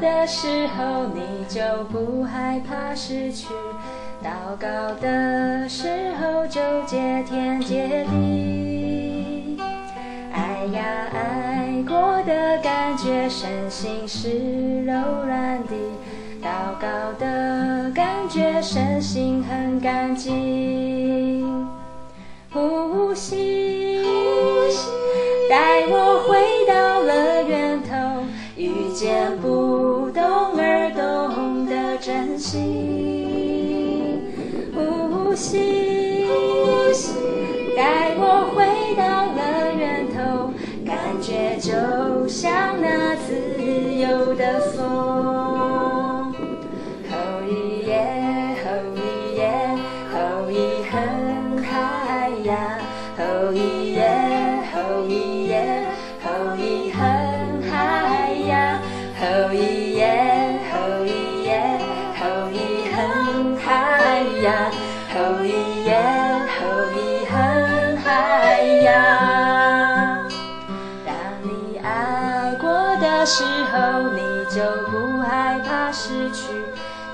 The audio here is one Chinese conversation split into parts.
的时候，你就不害怕失去；祷告的时候，就接天接地。爱呀，爱过的感觉，身心是柔软的；祷告的感觉，身心很干净。呼吸，带我呼吸，带我回到了源头，感觉就像那自由的风。吼一耶，吼一耶，吼一哼海呀，吼一耶，吼一耶，吼一哼海呀，吼一耶。吼爱过的时候，你就不害怕失去；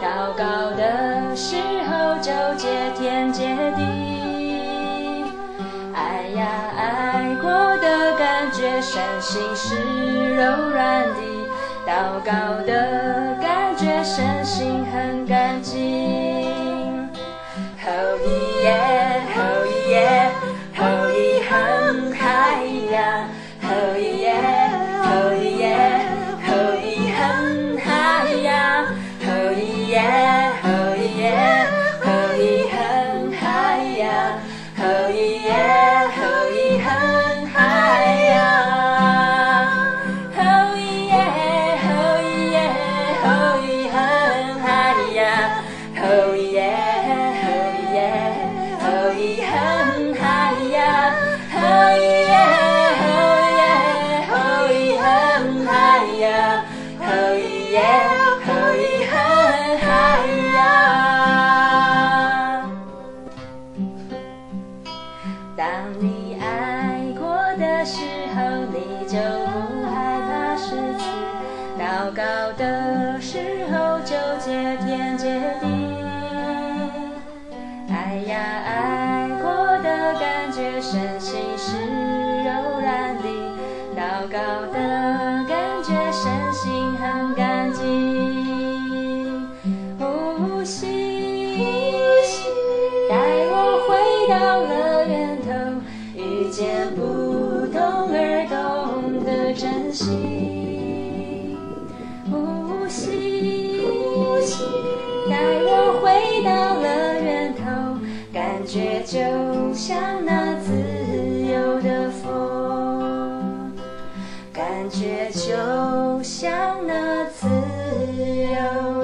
祷告的时候，就接天接地。爱呀，爱过的感觉，身心是柔软的；祷告的感觉，身心很干净。祷告的时候，就接天接地。爱呀，爱过的感觉，身心是柔软的；祷告的感觉，身心很干净。呼吸，带我回到了源头，遇。见不动而懂的珍惜，带我回到了源头感觉就像那自由的风感觉就像那自由